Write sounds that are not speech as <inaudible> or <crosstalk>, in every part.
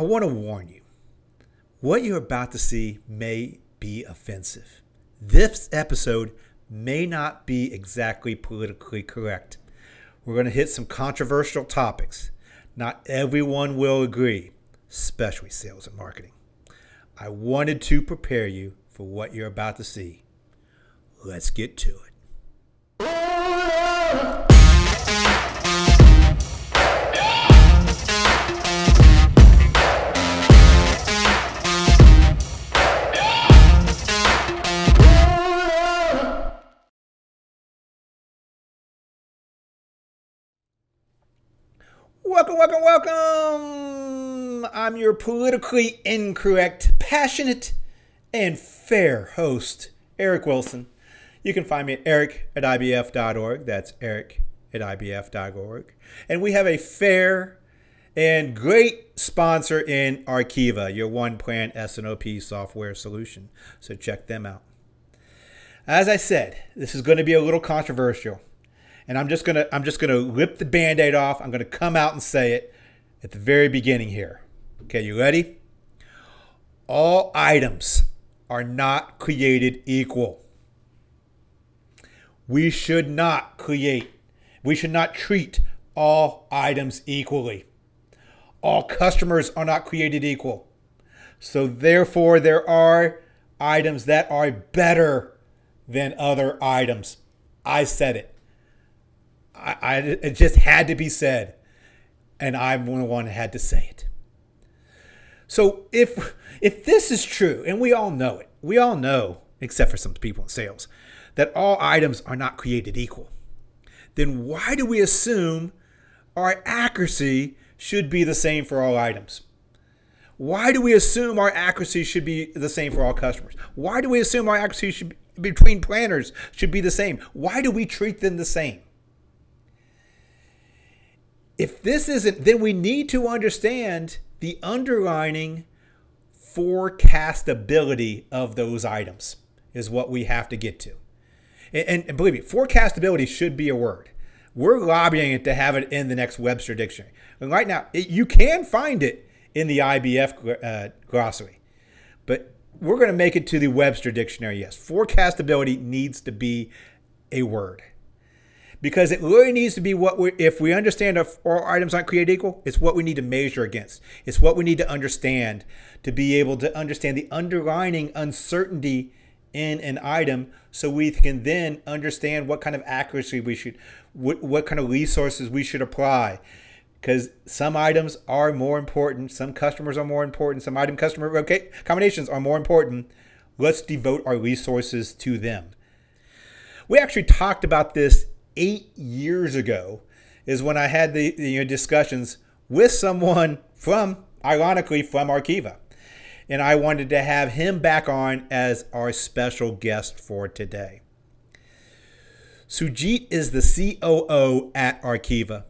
I want to warn you what you're about to see may be offensive. This episode may not be exactly politically correct. We're going to hit some controversial topics. Not everyone will agree, especially sales and marketing. I wanted to prepare you for what you're about to see. Let's get to it. Welcome, welcome, welcome. I'm your politically incorrect, passionate, and fair host, Eric Wilson. You can find me at eric at ibf.org. That's eric at ibf.org. And we have a fair and great sponsor in Arkieva, your one plan S&OP software solution. So check them out. As I said, this is going to be a little controversial and I'm just gonna I'm just gonna rip the band-aid off. I'm gonna come out and say it at the very beginning here. Okay, you ready? All items are not created equal. We should not create, we should not treat all items equally. All customers are not created equal. So, therefore, there are items that are better than other items. I said it. I, I, it just had to be said, and I'm the one who had to say it. So if if this is true, and we all know it, we all know, except for some people in sales, that all items are not created equal, then why do we assume our accuracy should be the same for all items? Why do we assume our accuracy should be the same for all customers? Why do we assume our accuracy should be, between planners should be the same? Why do we treat them the same? If this isn't, then we need to understand the underlining forecastability of those items is what we have to get to. And, and, believe me, forecastability should be a word. We're lobbying it to have it in the next Webster dictionary. And right now, it, you can find it in the IBF uh, glossary, but we're going to make it to the Webster dictionary. Yes, forecastability needs to be a word because it really needs to be what we if we understand if all items aren't created equal it's what we need to measure against. It's what we need to understand to be able to understand the underlying uncertainty in an item so we can then understand what kind of accuracy we should what, what kind of resources we should apply. Because some items are more important some customers are more important some item customer okay combinations are more important. Let's devote our resources to them. We actually talked about this eight years ago is when I had the, the you know, discussions with someone from, ironically, from Arkieva. And I wanted to have him back on as our special guest for today. Sujit is the COO at Arkieva.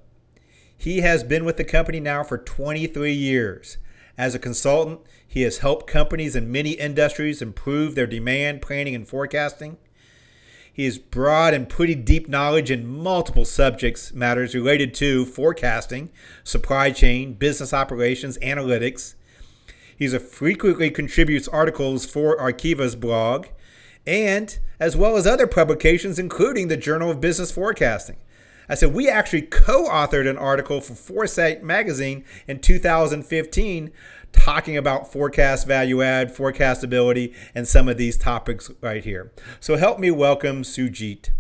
He has been with the company now for 23 years. As a consultant, he has helped companies in many industries improve their demand planning and forecasting. He has broad and pretty deep knowledge in multiple subjects matters related to forecasting, supply chain, business operations, analytics. He frequently contributes articles for Arkieva's blog, and as well as other publications, including the Journal of Business Forecasting. I said we actually co-authored an article for Foresight magazine in 2015 talking about forecast value add, forecastability, and some of these topics right here. So help me welcome Sujit.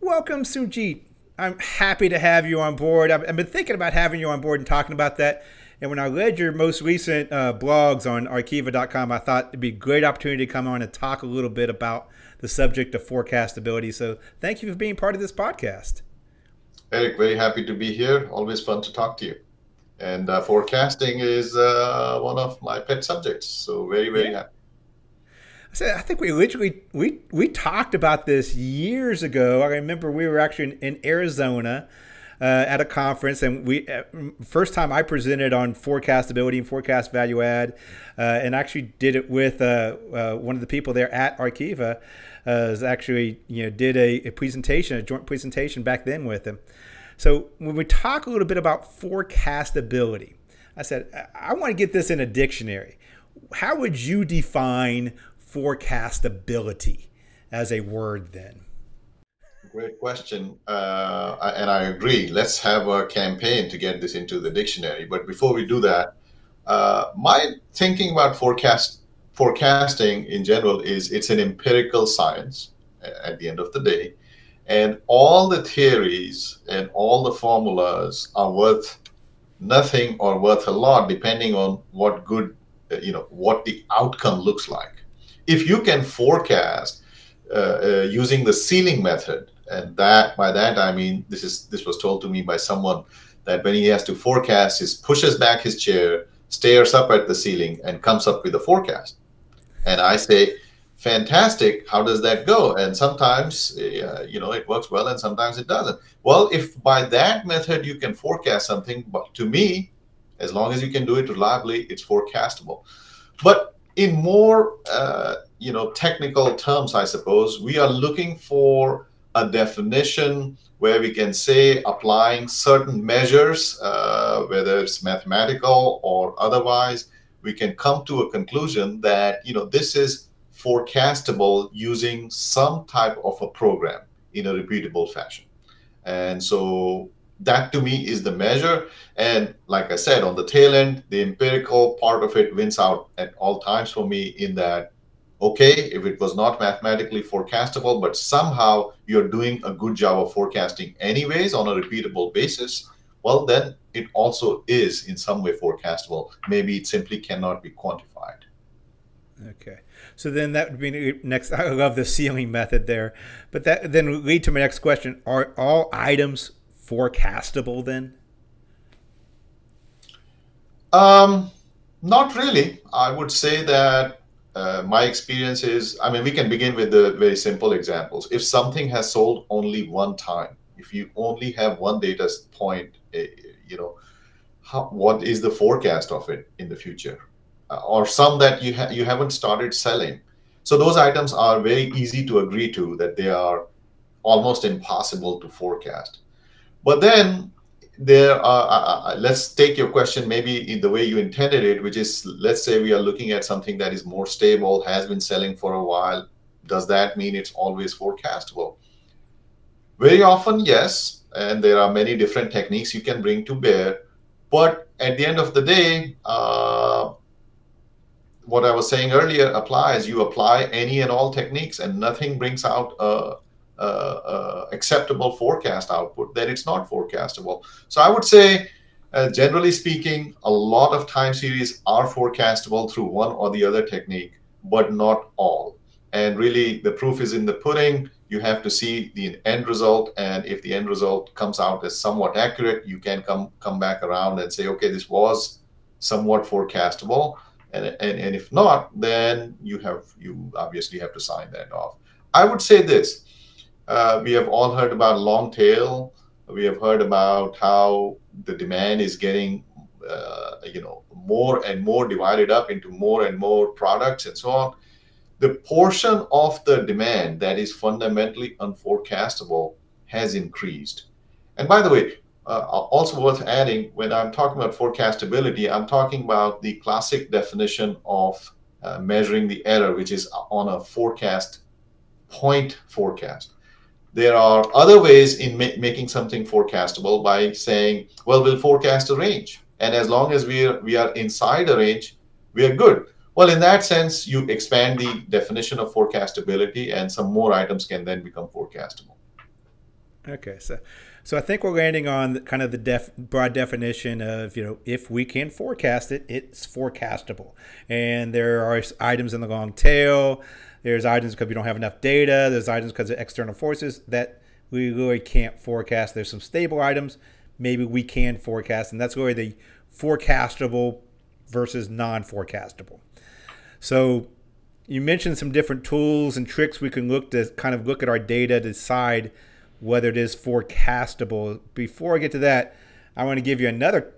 Welcome, Sujit. I'm happy to have you on board. I've, been thinking about having you on board and talking about that. And when I read your most recent uh, blogs on arkieva.com, I thought it'd be a great opportunity to come on and talk a little bit about the subject of forecastability. So thank you for being part of this podcast. Eric, very happy to be here. Always fun to talk to you and uh, forecasting is uh, one of my pet subjects. So very very yeah. happy. So I think we literally we we talked about this years ago. I remember we were actually in, in Arizona. Uh, at a conference, and we uh, first time I presented on forecastability and forecast value add, uh, and actually did it with uh, uh, one of the people there at Arkieva. Uh, actually, you know, did a, a presentation, a joint presentation back then with him. So when we talk a little bit about forecastability, I said, I want to get this in a dictionary. How would you define forecastability as a word then? Great question. Uh, and I agree. Let's have a campaign to get this into the dictionary. But before we do that, uh, my thinking about forecast forecasting in general is it's an empirical science at the end of the day and all the theories and all the formulas are worth nothing or worth a lot depending on what good uh, you know what the outcome looks like. If you can forecast uh, uh, using the ceiling method and that by that i mean this is this was told to me by someone that when he has to forecast he pushes back his chair stares up at the ceiling and comes up with a forecast. And I say, fantastic. How does that go? And sometimes, uh, you know, it works well and sometimes it doesn't. Well, if by that method you can forecast something, but to me, as long as you can do it reliably, it's forecastable. But in more, uh, you know, technical terms, I suppose, we are looking for a definition where we can say applying certain measures, uh, whether it's mathematical or otherwise, we can come to a conclusion that you know this is forecastable using some type of a program in a repeatable fashion and so that to me is the measure and like i said on the tail end the empirical part of it wins out at all times for me in that okay if it was not mathematically forecastable but somehow you're doing a good job of forecasting anyways on a repeatable basis well, then it also is in some way forecastable. Maybe it simply cannot be quantified. Okay. So then that would be next. I love the ceiling method there, but that then lead to my next question: Are all items forecastable then? Um, not really. I would say that uh, my experience is. I mean, we can begin with the very simple examples. If something has sold only one time, if you only have one data point Eh, you know, how, what is the forecast of it in the future, or some that you ha- you haven't started selling. So those items are very easy to agree to that they are almost impossible to forecast. But then there are, uh, uh, uh, let's take your question maybe in the way you intended it, which is let's say we are looking at something that is more stable, has been selling for a while. Does that mean it's always forecastable? Very often, yes, and there are many different techniques you can bring to bear. But at the end of the day, uh, what I was saying earlier applies. You apply any and all techniques, and nothing brings out a, a, a acceptable forecast output. Then it's not forecastable. So I would say, uh, generally speaking, a lot of time series are forecastable through one or the other technique, but not all. And really, the proof is in the pudding you have to see the end result and if the end result comes out as somewhat accurate you can come come back around and say okay this was somewhat forecastable and, and, and if not then you have you obviously have to sign that off. I would say this uh, we have all heard about long tail. We have heard about how the demand is getting uh, you know more and more divided up into more and more products and so on. The portion of the demand that is fundamentally unforecastable has increased. And by the way, uh, also worth adding, when I'm talking about forecastability, I'm talking about the classic definition of uh, measuring the error, which is on a forecast point forecast. There are other ways in ma- making something forecastable by saying, well, we'll forecast a range. And as long as we are, we are inside a range, we are good. Well, in that sense, you expand the definition of forecastability, and some more items can then become forecastable. Okay, so so I think we're landing on kind of the def, broad definition of you know if we can forecast it, it's forecastable, and there are items in the long tail. There's items because we don't have enough data. There's items because of external forces that we really can't forecast. There's some stable items maybe we can forecast, and that's really the forecastable versus non-forecastable. So you mentioned some different tools and tricks we can look to kind of look at our data to decide whether it is forecastable. Before I get to that, I want to give you another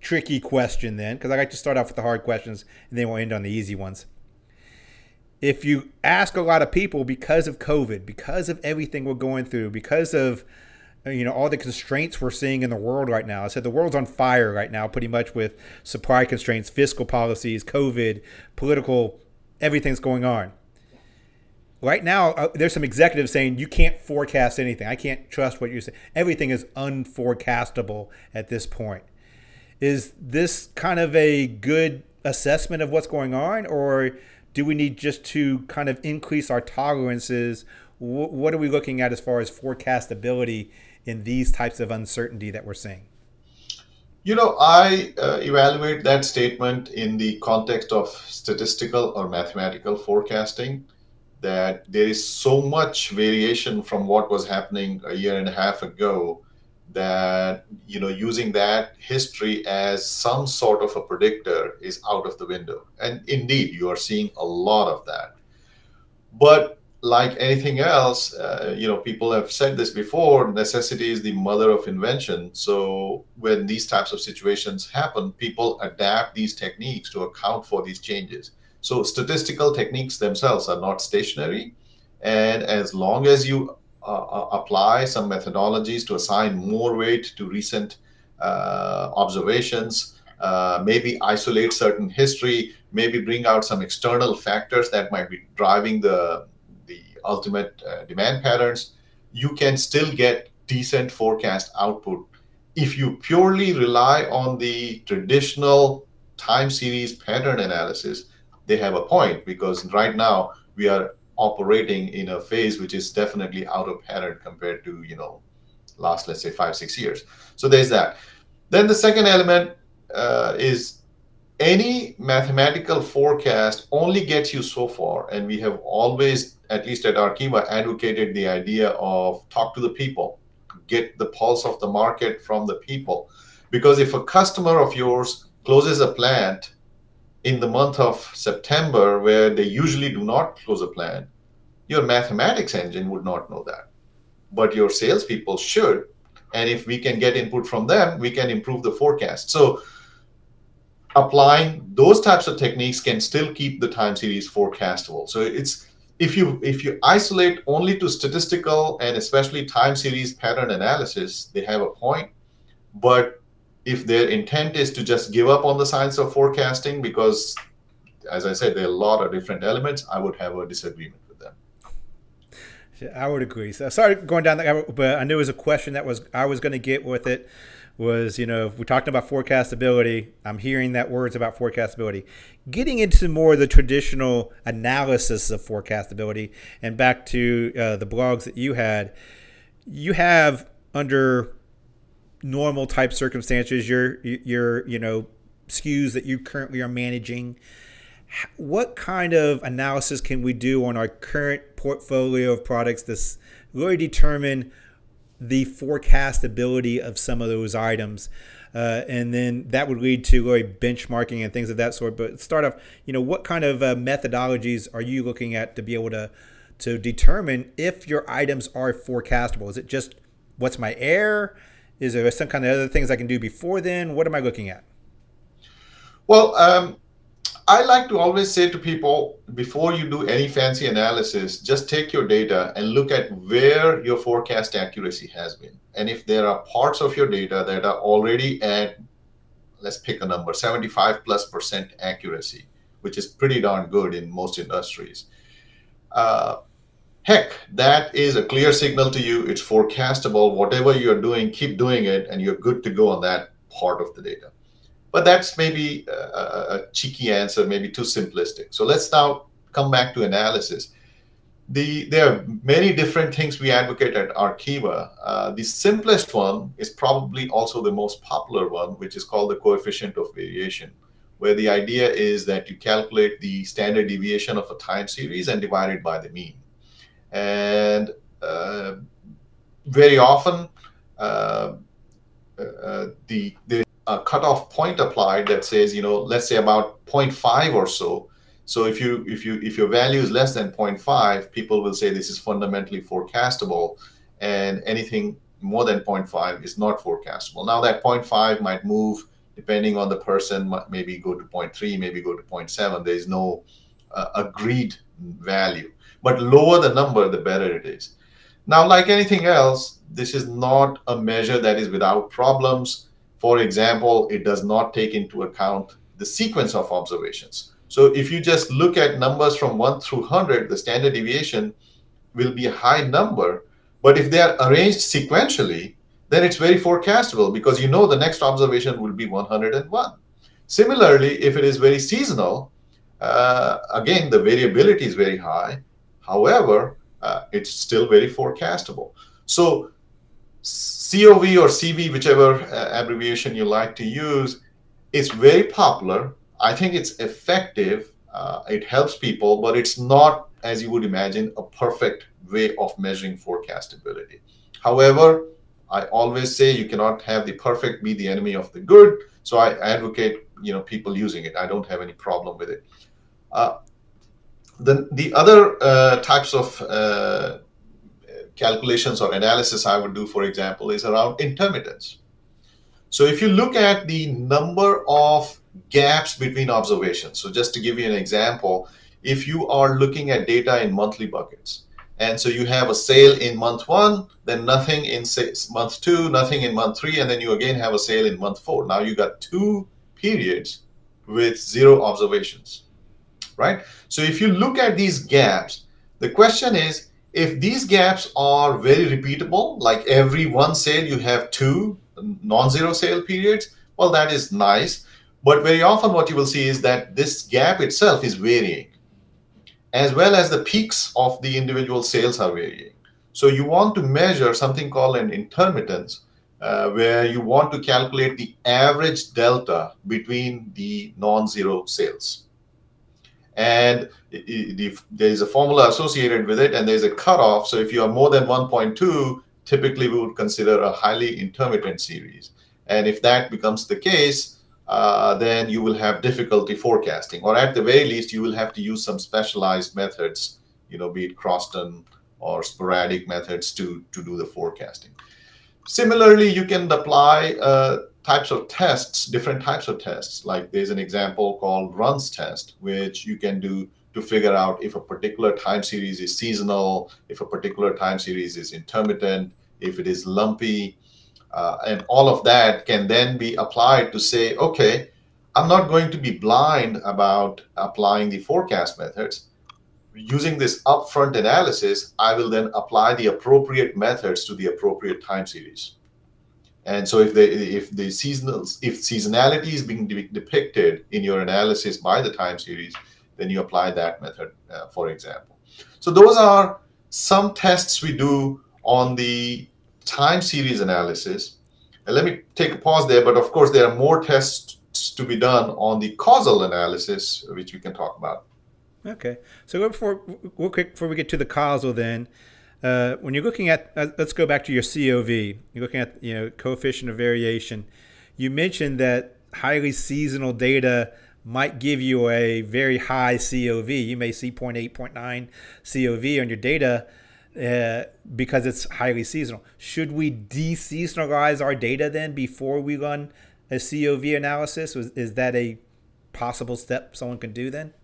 tricky question then, because I like to start off with the hard questions and then we'll end on the easy ones. If you ask a lot of people because of COVID, because of everything we're going through, because of you know all the constraints we're seeing in the world right now. I said the world's on fire right now, pretty much with supply constraints, fiscal policies, COVID, political, everything's going on. Right now, uh, there's some executives saying you can't forecast anything. I can't trust what you say. Everything is unforecastable at this point. Is this kind of a good assessment of what's going on, or do we need just to kind of increase our tolerances? What are we looking at as far as forecastability in these types of uncertainty that we're seeing? You know, I uh, evaluate that statement in the context of statistical or mathematical forecasting. That there is so much variation from what was happening a year and a half ago that you know using that history as some sort of a predictor is out of the window and indeed you are seeing a lot of that but like anything else, uh, you know, people have said this before necessity is the mother of invention. So when these types of situations happen, people adapt these techniques to account for these changes. So statistical techniques themselves are not stationary. And as long as you uh, uh apply some methodologies to assign more weight to recent uh, observations, uh, maybe isolate certain history, maybe bring out some external factors that might be driving the the ultimate uh, demand patterns, you can still get decent forecast output. If you purely rely on the traditional time series pattern analysis, they have a point because right now we are operating in a phase which is definitely out of pattern compared to, you know, last, let's say, five, six years. So there's that. Then the second element uh, is any mathematical forecast only gets you so far. And we have always, at least at Arkieva, advocated the idea of talk to the people, get the pulse of the market from the people. Because if a customer of yours closes a plant in the month of September, where they usually do not close a plant, your mathematics engine would not know that. But your salespeople should. And if we can get input from them, we can improve the forecast. So applying those types of techniques can still keep the time series forecastable. So it's if you if you isolate only to statistical and especially time series pattern analysis, they have a point. But if their intent is to just give up on the science of forecasting because as I said, there are a lot of different elements, I would have a disagreement with them. I would agree. So sorry going down that, but I knew it was a question that was I was going to get with it was, you know, we're talking about forecastability. I'm hearing that words about forecastability. Getting into more of the traditional analysis of forecastability and back to uh, the blogs that you had, you have under normal type circumstances, your, your, you know, SKUs that you currently are managing. What kind of analysis can we do on our current portfolio of products to really determine the forecastability of some of those items. Uh, and then that would lead to like benchmarking and things of that sort. But start off, you know, what kind of uh, methodologies are you looking at to be able to to determine if your items are forecastable? Is it just what's my air? Is there some kind of other things I can do before then? What am I looking at? Well, um, I like to always say to people before you do any fancy analysis, just take your data and look at where your forecast accuracy has been. And if there are parts of your data that are already at, let's pick a number, 75 plus percent accuracy, which is pretty darn good in most industries. Uh, heck, that is a clear signal to you. It's forecastable. Whatever you're doing, keep doing it, and you're good to go on that part of the data. But that's maybe a, a cheeky answer, maybe too simplistic. So let's now come back to analysis. The, there are many different things we advocate at Arkieva. Uh, the simplest one is probably also the most popular one, which is called the coefficient of variation, where the idea is that you calculate the standard deviation of a time series and divide it by the mean. And uh, very often, uh, uh the, the cutoff point applied that says, you know, let's say about 0.5 or so. So if you if you if your value is less than 0.5, people will say this is fundamentally forecastable, and anything more than 0.5 is not forecastable. Now that 0.5 might move depending on the person, maybe go to 0.3, maybe go to 0.7. There is no uh, agreed value, but lower the number, the better it is. Now, like anything else, this is not a measure that is without problems. For example, it does not take into account the sequence of observations. So if you just look at numbers from 1 through 100, the standard deviation will be a high number. But if they are arranged sequentially, then it's very forecastable because you know the next observation will be 101. Similarly, if it is very seasonal, uh, again, the variability is very high. However, uh, it's still very forecastable. So COV or CV, whichever uh, abbreviation you like to use, is very popular. I think it's effective. Uh, it helps people, but it's not, as you would imagine, a perfect way of measuring forecastability. However, I always say you cannot have the perfect be the enemy of the good. So I advocate, you know, people using it. I don't have any problem with it. Uh, the the other uh, types of uh, calculations or analysis I would do, for example, is around intermittence. So if you look at the number of gaps between observations, so just to give you an example, if you are looking at data in monthly buckets, and so you have a sale in month one, then nothing in six, month two, nothing in month three, and then you again have a sale in month four. Now you got two periods with zero observations, right? So if you look at these gaps, the question is if these gaps are very repeatable, like every one sale you have two non-zero sale periods, well, that is nice. But very often what you will see is that this gap itself is varying as well as the peaks of the individual sales are varying. So you want to measure something called an intermittence, uh, where you want to calculate the average delta between the non-zero sales. And there is a formula associated with it, and there's a cutoff. So if you are more than 1.2, typically we would consider a highly intermittent series. And if that becomes the case, uh, then you will have difficulty forecasting, or at the very least, you will have to use some specialized methods, you know, be it Croston or sporadic methods to, to do the forecasting. Similarly, you can apply uh, types of tests, different types of tests. Like there's an example called runs test, which you can do to figure out if a particular time series is seasonal, if a particular time series is intermittent, if it is lumpy, uh, and all of that can then be applied to say, okay, I'm not going to be blind about applying the forecast methods. Using this upfront analysis, I will then apply the appropriate methods to the appropriate time series. And so if the if the seasonal if seasonality is being de depicted in your analysis by the time series, then you apply that method, uh, for example. So those are some tests we do on the time series analysis. And let me take a pause there, but of course, there are more tests to be done on the causal analysis, which we can talk about. Okay. So before, real quick, before we get to the causal, then, uh, when you're looking at, uh, let's go back to your COV. You're looking at, you know, coefficient of variation. You mentioned that highly seasonal data might give you a very high COV. You may see 0.8, 0.9 COV on your data uh, because it's highly seasonal. Should we de-seasonalize our data then before we run a COV analysis? Is that a possible step someone can do then?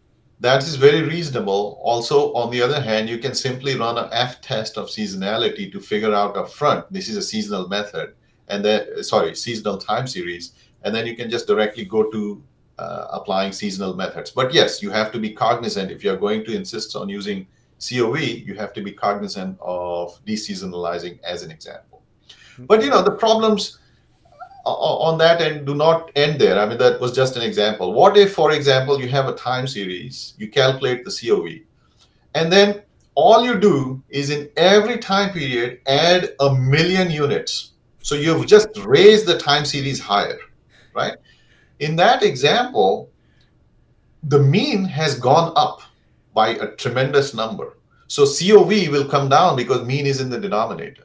That is very reasonable. Also, on the other hand, you can simply run an F test of seasonality to figure out up front. This is a seasonal method, and then sorry, seasonal time series, and then you can just directly go to uh, applying seasonal methods. But yes, you have to be cognizant if you're going to insist on using COV, you have to be cognizant of deseasonalizing as an example. But you know, the problems on that and do not end there. I mean, that was just an example. What if, for example, you have a time series, you calculate the COV, and then all you do is in every time period add a million units. So you've just raised the time series higher, right? In that example, the mean has gone up by a tremendous number. So COV will come down because mean is in the denominator.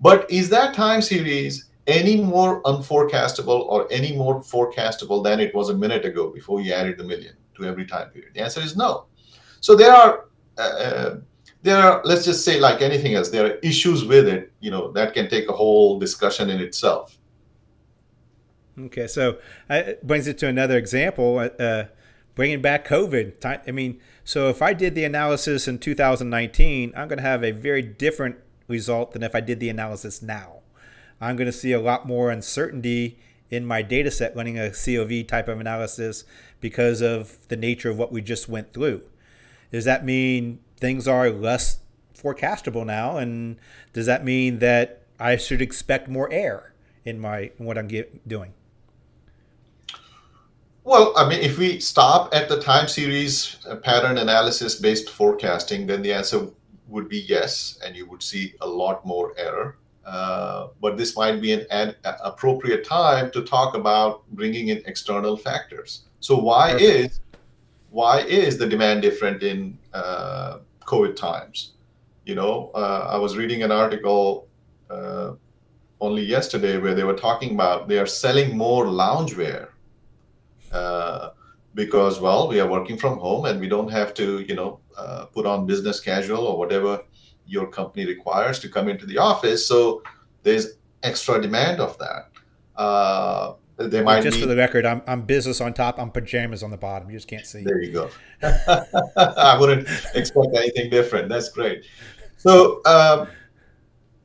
But is that time series any more unforecastable or any more forecastable than it was a minute ago before you added the million to every time period? The answer is no. So there are uh, uh, there are let's just say like anything else there are issues with it you know that can take a whole discussion in itself okay so uh, it brings it to another example uh, bringing back covid i mean so if I did the analysis in 2019, I'm going to have a very different result than if I did the analysis now. I'm going to see a lot more uncertainty in my data set running a COV type of analysis because of the nature of what we just went through. Does that mean things are less forecastable now? And does that mean that I should expect more error in my in what I'm get, doing? Well, I mean, if we stop at the time series uh, pattern analysis based forecasting, then the answer would be yes, and you would see a lot more error. Uh, but this might be an, an, appropriate time to talk about bringing in external factors. So why Perfect. is why is the demand different in uh, COVID times? You know, uh, I was reading an article uh, only yesterday where they were talking about they are selling more loungewear uh, because well we are working from home and we don't have to you know uh, put on business casual or whatever your company requires to come into the office so there's extra demand of that. Uh, they might just need... for the record I'm, I'm business on top i'm pajamas on the bottom you just can't see. There you go. <laughs> I wouldn't expect anything different that's great. So um,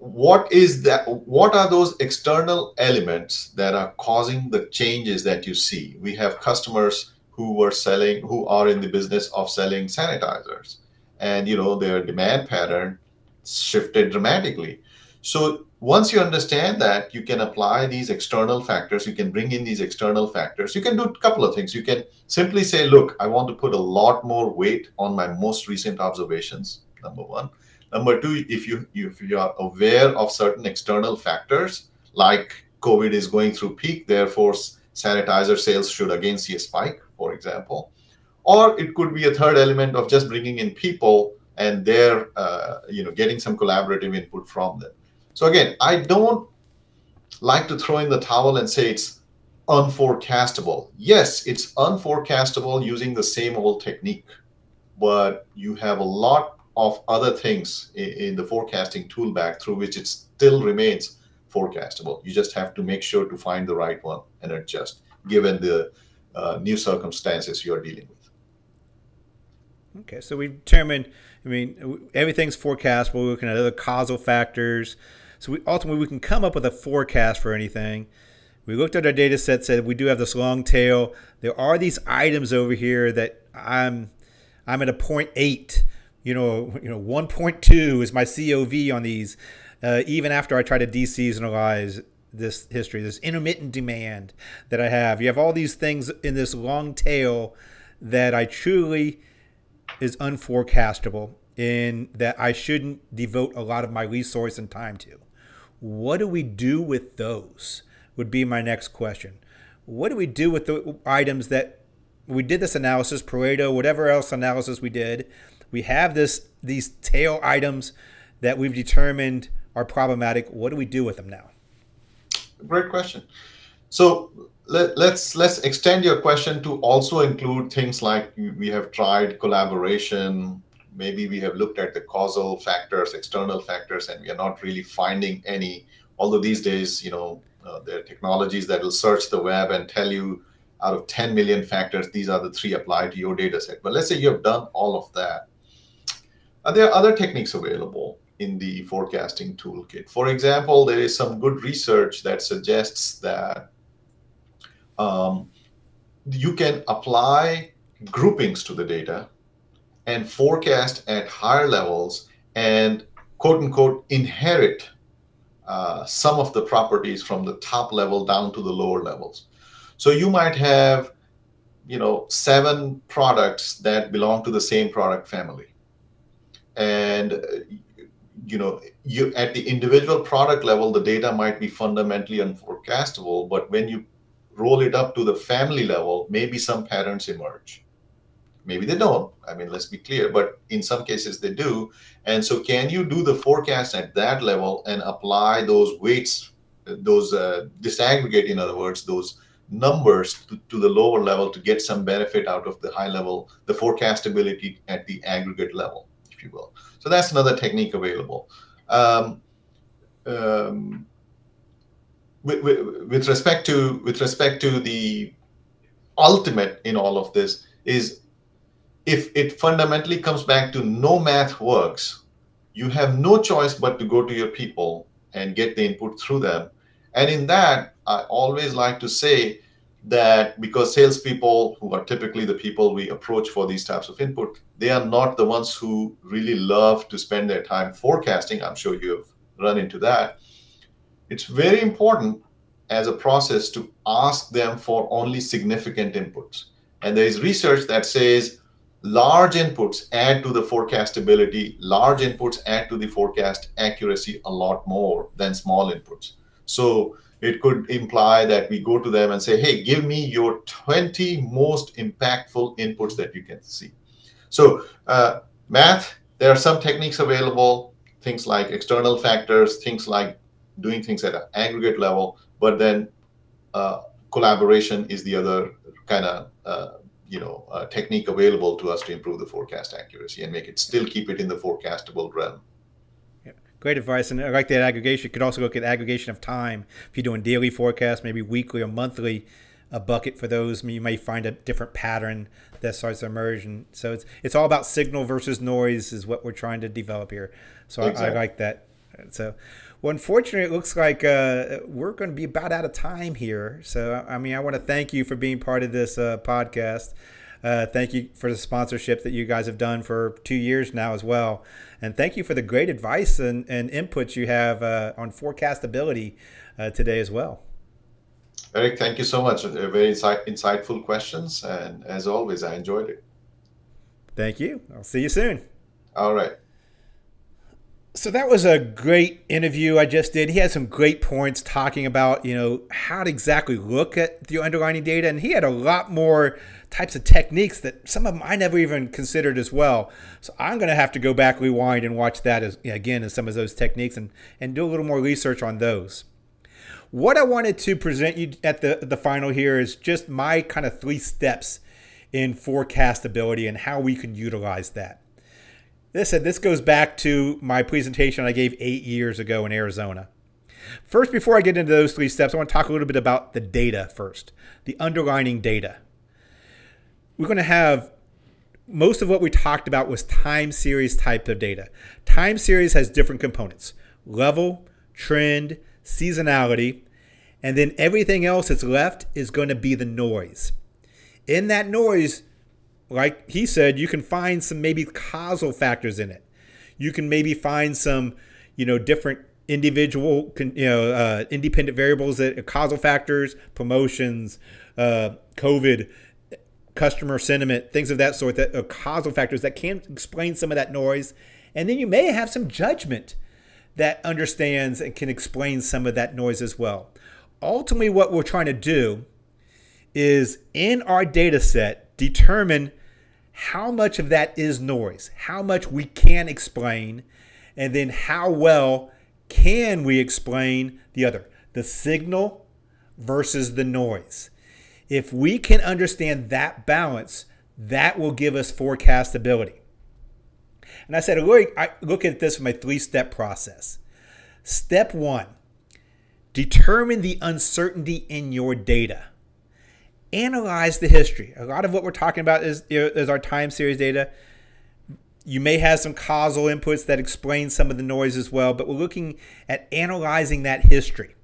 what is that what are those external elements that are causing the changes that you see? We have customers who were selling who are in the business of selling sanitizers. And you know their demand pattern shifted dramatically. So once you understand that you can apply these external factors you can bring in these external factors. You can do a couple of things. You can simply say look i want to put a lot more weight on my most recent observations number one. Number two, if you if you are aware of certain external factors like COVID is going through peak, therefore sanitizer sales should again see a spike, for example. Or it could be a third element of just bringing in people and they're uh, you know getting some collaborative input from them. So again, I don't like to throw in the towel and say it's unforecastable. Yes, it's unforecastable using the same old technique, but you have a lot of other things in, in the forecasting toolbag through which it still remains forecastable. You just have to make sure to find the right one and adjust given the uh, new circumstances you're dealing with. Okay, so we determined, I mean, everything's forecastable. We're looking at other causal factors. So we, ultimately, we can come up with a forecast for anything. We looked at our data set, said we do have this long tail. There are these items over here that I'm, I'm at a 0.8 you know, you know, 1.2 is my COV on these. Uh, even after I try to deseasonalize this history, this intermittent demand that I have, you have all these things in this long tail that I truly is unforecastable in that I shouldn't devote a lot of my resource and time to. What do we do with those? Would be my next question. What do we do with the items that we did this analysis, Pareto, whatever else analysis we did, we have this these tail items that we've determined are problematic. What do we do with them now? Great question. So let, let's let's extend your question to also include things like we have tried collaboration. Maybe we have looked at the causal factors, external factors, and we are not really finding any. Although these days, you know, uh, there are technologies that will search the web and tell you out of 10 million factors, these are the three applied to your data set. But let's say you have done all of that uh, there are other techniques available in the forecasting toolkit. For example, there is some good research that suggests that um, you can apply groupings to the data and forecast at higher levels and quote unquote inherit uh, some of the properties from the top level down to the lower levels. So you might have, you know, seven products that belong to the same product family and you know you at the individual product level the data might be fundamentally unforecastable but when you roll it up to the family level maybe some patterns emerge maybe they don't i mean let's be clear but in some cases they do and so can you do the forecast at that level and apply those weights those uh, disaggregate in other words those numbers to, to the lower level to get some benefit out of the high level the forecastability at the aggregate level if you will. So that's another technique available. Um, um, with, with, respect to with respect to the ultimate in all of this is if it fundamentally comes back to no math works, you have no choice but to go to your people and get the input through them. And in that, I always like to say that because salespeople, who are typically the people we approach for these types of input, they are not the ones who really love to spend their time forecasting. I'm sure you have run into that. It's very important as a process to ask them for only significant inputs. And there is research that says large inputs add to the forecastability, large inputs add to the forecast accuracy a lot more than small inputs. So it could imply that we go to them and say, hey, give me your 20 most impactful inputs that you can see. So, uh, math, there are some techniques available, things like external factors, things like doing things at an aggregate level, but then uh, collaboration is the other kind of uh, you know uh, technique available to us to improve the forecast accuracy and make it still keep it in the forecastable realm. Great advice, and I like that aggregation. You could also look at aggregation of time. If you're doing daily forecast, maybe weekly or monthly, a bucket for those. You may find a different pattern that starts to emerge, and so it's it's all about signal versus noise is what we're trying to develop here. So exactly. I, I, like that. So, well, unfortunately, it looks like uh, we're going to be about out of time here. So, I mean, I want to thank you for being part of this uh, podcast. Uh, thank you for the sponsorship that you guys have done for two years now as well. And thank you for the great advice and, and inputs you have uh, on forecastability uh, today as well. Eric, thank you so much. Very insight, insightful questions. And as always, I enjoyed it. Thank you. I'll see you soon. All right. So that was a great interview I just did. He had some great points talking about, you know, how to exactly look at the underlying data. And he had a lot more types of techniques that some of them I never even considered as well. So I'm going to have to go back, rewind, and watch that as, again as some of those techniques and, and do a little more research on those. What I wanted to present you at the, the final here is just my kind of three steps in forecastability and how we can utilize that. This said this goes back to my presentation I gave eight years ago in Arizona. First, before I get into those three steps, I want to talk a little bit about the data first, the underlining data. We're going to have most of what we talked about was time series type of data. Time series has different components level, trend, seasonality, and then everything else that's left is going to be the noise. In that noise, like he said, you can find some maybe causal factors in it. You can maybe find some, you know, different individual, you know, uh, independent variables that causal factors, promotions, uh, COVID, customer sentiment, things of that sort that are causal factors that can explain some of that noise. And then you may have some judgment that understands and can explain some of that noise as well. Ultimately, what we're trying to do is in our data set determine how much of that is noise, how much we can explain, and then how well can we explain the other, the signal versus the noise. If we can understand that balance, that will give us forecastability. And I said, look, I look at this from a three step process. Step one, determine the uncertainty in your data analyze the history. A lot of what we're talking about is, is our time series data. You may have some causal inputs that explain some of the noise as well, but we're looking at analyzing that history.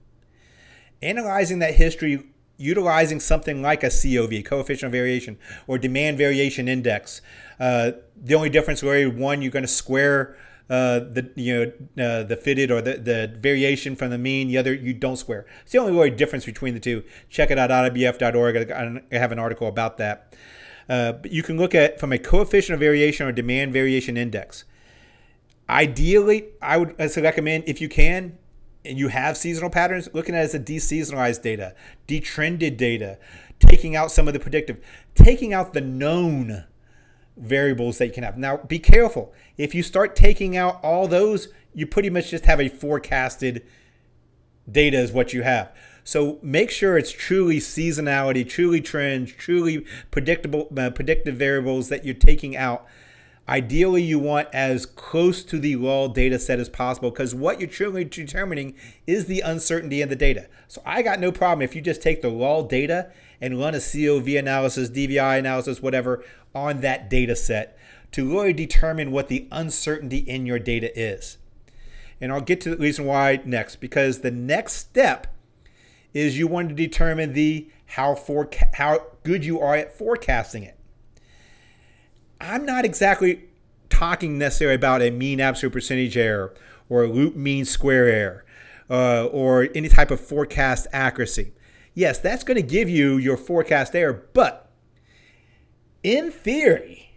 Analyzing that history utilizing something like a COV, coefficient of variation, or demand variation index. Uh, the only difference, really, one, you're going to square uh, the you know uh, the fitted or the, the variation from the mean. The other you don't square. It's the only really difference between the two. Check it out IBF.org. I have an article about that. Uh, but you can look at from a coefficient of variation or demand variation index. Ideally, I would recommend if you can and you have seasonal patterns, looking at it as a deseasonalized data, detrended data, taking out some of the predictive, taking out the known variables that you can have. Now, be careful. If you start taking out all those, you pretty much just have a forecasted data is what you have. So make sure it's truly seasonality, truly trends, truly predictable uh, predictive variables that you're taking out. Ideally, you want as close to the raw data set as possible because what you're truly determining is the uncertainty in the data. So I got no problem if you just take the raw data and run a COV analysis, DVI analysis, whatever, on that data set to really determine what the uncertainty in your data is. And I'll get to the reason why next, because the next step is you want to determine the how how good you are at forecasting it. I'm not exactly talking necessarily about a mean absolute percentage error or a root mean square error uh, or any type of forecast accuracy. Yes, that's going to give you your forecast error, but in theory,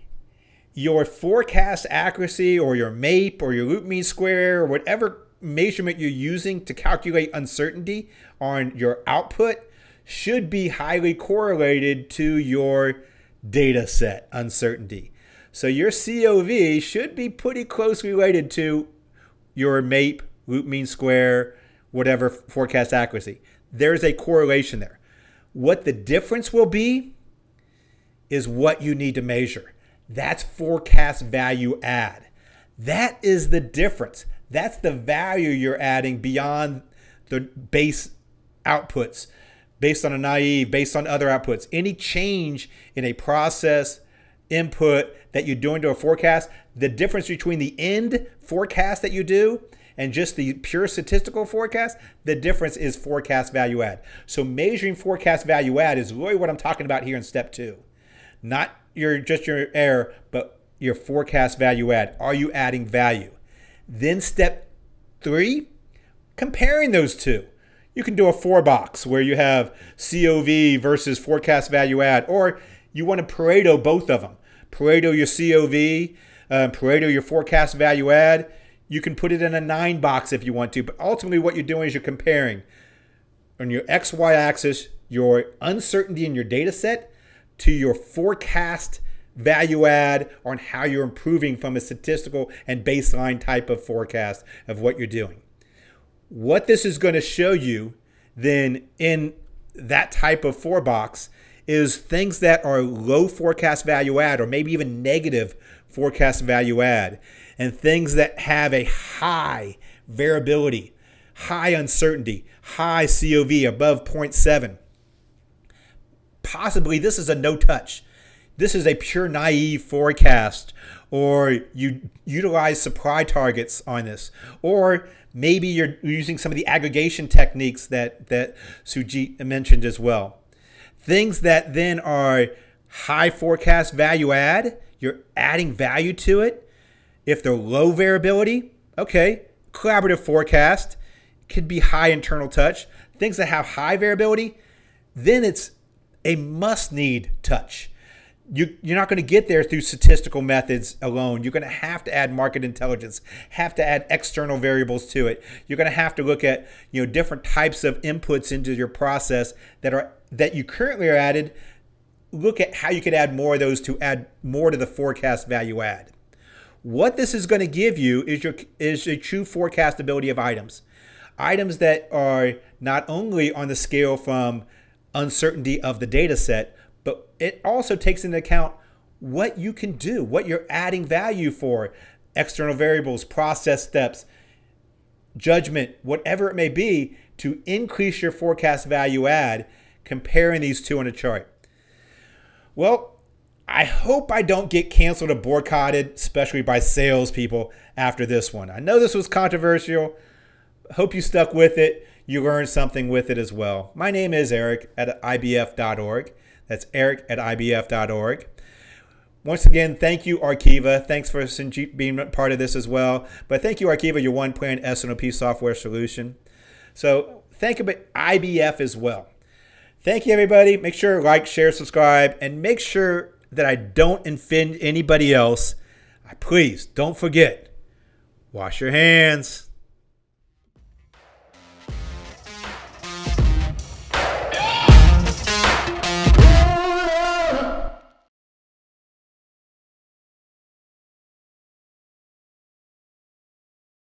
your forecast accuracy or your MAPE or your root mean square or whatever measurement you're using to calculate uncertainty on your output should be highly correlated to your data set uncertainty. So your COV should be pretty closely related to your MAPE, root mean square, whatever forecast accuracy. There's a correlation there. What the difference will be is what you need to measure. That's forecast value add. That is the difference. That's the value you're adding beyond the base outputs, based on a naive, based on other outputs. Any change in a process input that you're doing to a forecast, the difference between the end forecast that you do and just the pure statistical forecast, the difference is forecast value add. So measuring forecast value add is really what I'm talking about here in step two. Not your just your error, but your forecast value add. Are you adding value? Then step three, comparing those two. You can do a four box where you have COV versus forecast value add, or you want to Pareto both of them. Pareto your COV, uh, Pareto your forecast value add. You can put it in a nine box if you want to, but ultimately what you're doing is you're comparing on your XY axis your uncertainty in your data set to your forecast value add on how you're improving from a statistical and baseline type of forecast of what you're doing. What this is going to show you then in that type of four box is things that are low forecast value add or maybe even negative forecast value add and things that have a high variability, high uncertainty, high COV above 0.7. Possibly this is a no touch. This is a pure naive forecast, or you utilize supply targets on this, or maybe you're using some of the aggregation techniques that, that Sujit mentioned as well. Things that then are high forecast value add, you're adding value to it. If they're low variability, okay, collaborative forecast could be high internal touch. Things that have high variability, then it's a must need touch. You, you're not going to get there through statistical methods alone. You're going to have to add market intelligence, have to add external variables to it. You're going to have to look at you know different types of inputs into your process that are that you currently are added, look at how you could add more of those to add more to the forecast value add. What this is going to give you is your is a true forecastability of items. Items that are not only on the scale from uncertainty of the data set, but it also takes into account what you can do, what you're adding value for, external variables, process steps, judgment, whatever it may be, to increase your forecast value add comparing these two on a chart. Well, I hope I don't get canceled or boycotted, especially by salespeople after this one. I know this was controversial. Hope you stuck with it. You learned something with it as well. My name is Eric at IBF.org. That's Eric at IBF.org. Once again, thank you, Arkieva. Thanks for being part of this as well. But thank you, Arkieva, your one plan S&OP software solution. So thank you, IBF as well. Thank you, everybody. Make sure to like, share, subscribe, and make sure that I don't offend anybody else. I please don't forget, wash your hands.